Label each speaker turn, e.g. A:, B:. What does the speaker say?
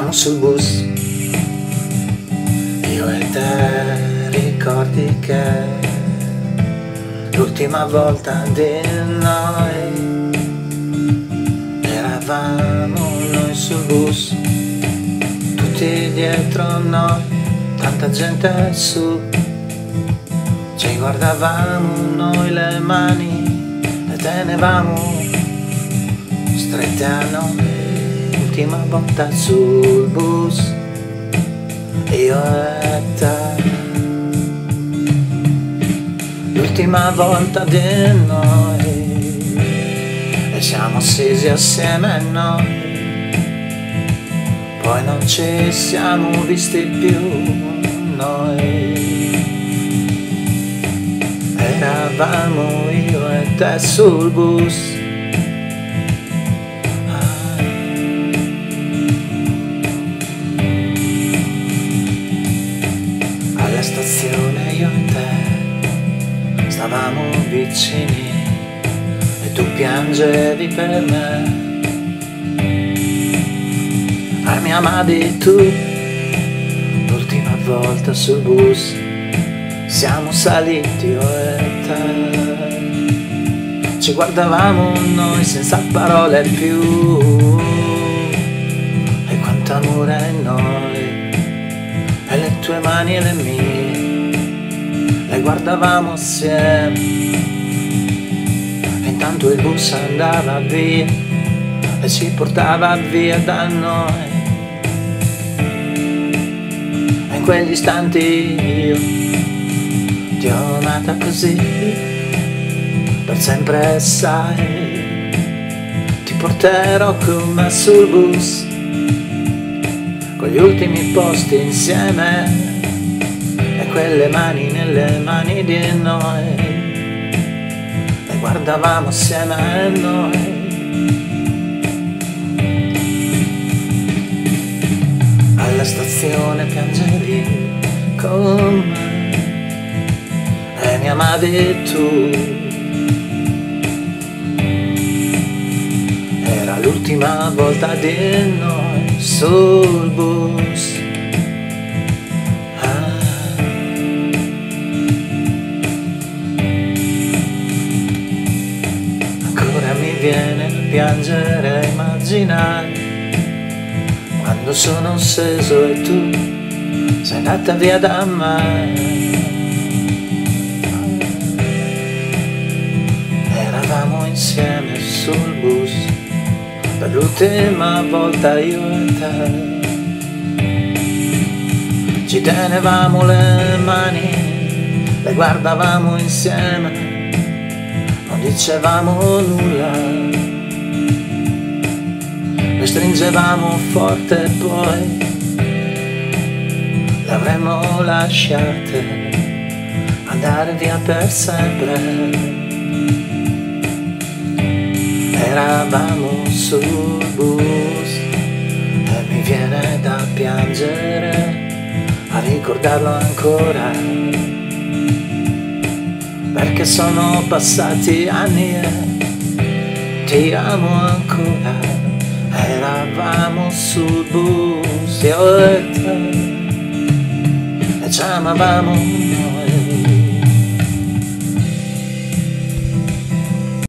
A: Siamo sul bus, io e te ricordi che l'ultima volta di noi eravamo noi sul bus, tutti dietro noi, tanta gente su, ci guardavamo noi le mani e tenevamo strette a noi l'ultima volta sul bus io e te. L'ultima volta di noi e siamo scesi assieme noi. Poi non ci siamo visti più noi. Eravamo io e te sul bus stazione io e te. Stavamo vicini e tu piangevi per me. E mi amavi tu l'ultima volta sul bus. Siamo saliti io e te. Ci guardavamo noi senza parole più. E quanto amore in noi e tue mani e le mie le guardavamo assieme. E intanto il bus andava via e ci portava via da noi. E in quegli istanti io ti ho amata così per sempre sai ti porterò con me sul bus con gli ultimi posti insieme e quelle mani nelle mani di noi. E guardavamo assieme a noi. Alla stazione piangevi con me. E mi amavi tu. Era l'ultima volta di noi sul bus ah. ancora mi viene da piangere a immaginare quando sono sceso e tu sei andata via da me. Eravamo insieme sul bus per l'ultima volta io e te ci tenevamo le mani le guardavamo insieme non dicevamo nulla. Le stringevamo forte e poi le avremmo lasciate andare via per sempre eravamo sul bus e mi viene da piangere a ricordarlo ancora. Perché sono passati anni e ti amo ancora. Eravamo sul bus io e te e ci amavamo noi